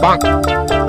Bonk.